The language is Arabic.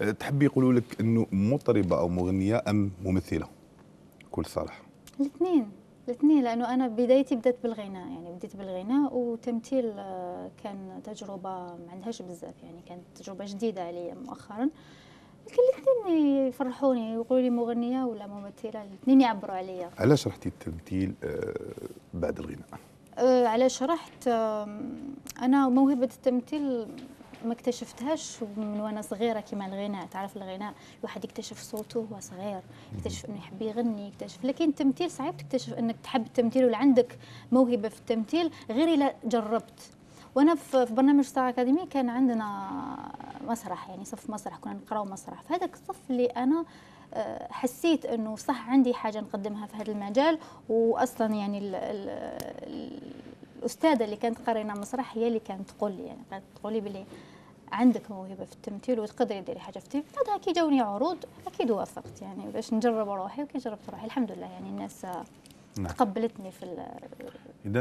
أه، تحبي يقولوا لك إنه مطربة أو مغنية أم ممثلة؟ كل صراحة. الاثنين. الاثنين لأنه أنا بدايتي بدأت بالغناء يعني بديت بالغناء وتمثيل آه، كان تجربة ما عندهاش بزاف يعني كانت تجربة جديدة علي مؤخرا. لكن الاثنين يفرحوني يقولوا لي مغنية ولا ممثلة الاثنين يعبروا عليا. علاش رحتي التمثيل أه، بعد الغناء؟ أه، علاش رحت؟ أنا موهبة التمثيل ما اكتشفتهاش من وأنا صغيرة كما الغناء. تعرف الغناء؟ الواحد يكتشف صوته وهو صغير يكتشف إنه يحب يغني يكتشف. لكن التمثيل صعب تكتشف إنك تحب التمثيل ولا عندك موهبة في التمثيل غير اذا جربت. وأنا في برنامج ستار أكاديمي كان عندنا مسرح يعني صف مسرح كنا نقراو مسرح. فهذاك الصف اللي أنا آه، حسيت إنه صح عندي حاجة نقدمها في هذا المجال. واصلا يعني ال ال ال الأستاذة اللي كانت قارينا مسرح هي اللي كانت تقول لي يعني كانت تقول لي بلي عندك موهبة في التمثيل وتقدري ديري حاجة في التمثيل. بعدها كي جاوني عروض أكيد وافقت يعني باش نجرب روحي وكي جربت روحي. الحمد لله يعني الناس نعم. تقبلتني في إذا